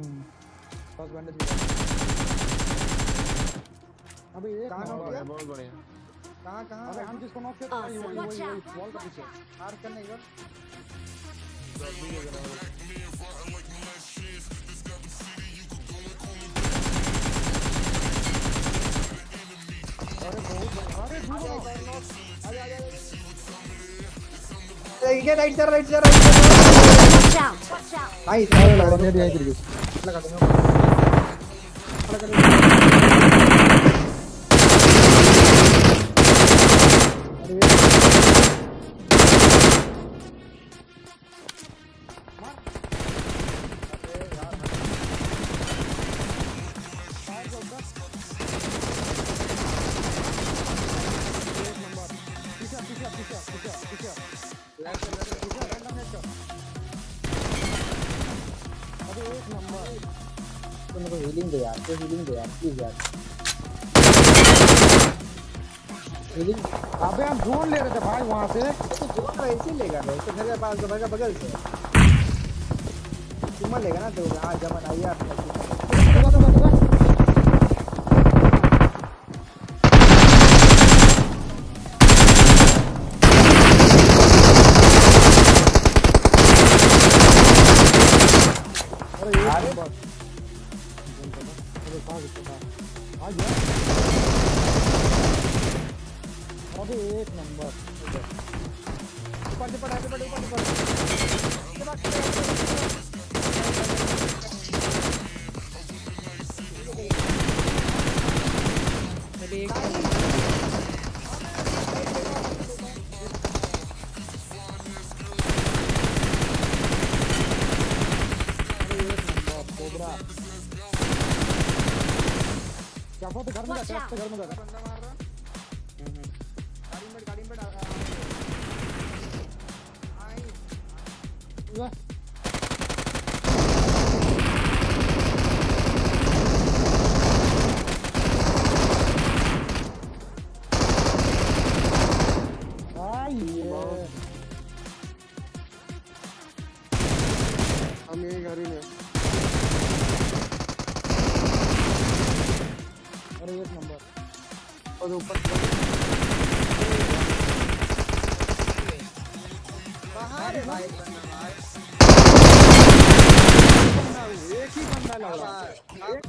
बस बैंडेज अबे एक कहाँ है। किया? बहुत बढ़िया कहाँ कहाँ अबे हम जिसको नॉक किया था वही वही. वॉल का पीछे मार करने इधर अरे बहुत अरे दूर इधर right sir right sir right sir right out! Nice अरे लगा दिया इधर तिरगी लगा दूँगा मेरे को हीलिंग दे यार तो हीलिंग दे यार प्लीज़ यार। हीलिंग अबे हम ड्रोन ले रहे थे भाई वहाँ से। तो जोन वैसे ही लेगा भाई तो मेरे पास घर का बगल से तुम लेगा ना तो हाँ जमन आई यार कहाँ गिरता था आ गया अबे एक नंबर ऊपर से पड़ा ऊपर ऊपर ऊपर क्या बात घर में जा out. घर में जा बंदा मार रहा गाड़ी में गाड़ी में आई ले। हम यही घर ही में और ऊपर बाहर भाई। एक ही बंदा लग